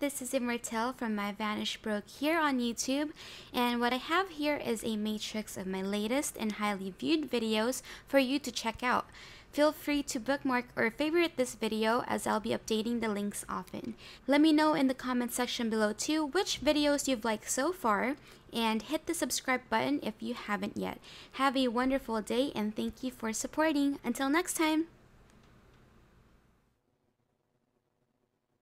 this is Immortelle from My Vanish Broke here on YouTube and what I have here is a matrix of my latest and highly viewed videos for you to check out. Feel free to bookmark or favorite this video as I'll be updating the links often. Let me know in the comment section below too which videos you've liked so far and hit the subscribe button if you haven't yet. Have a wonderful day and thank you for supporting. Until next time!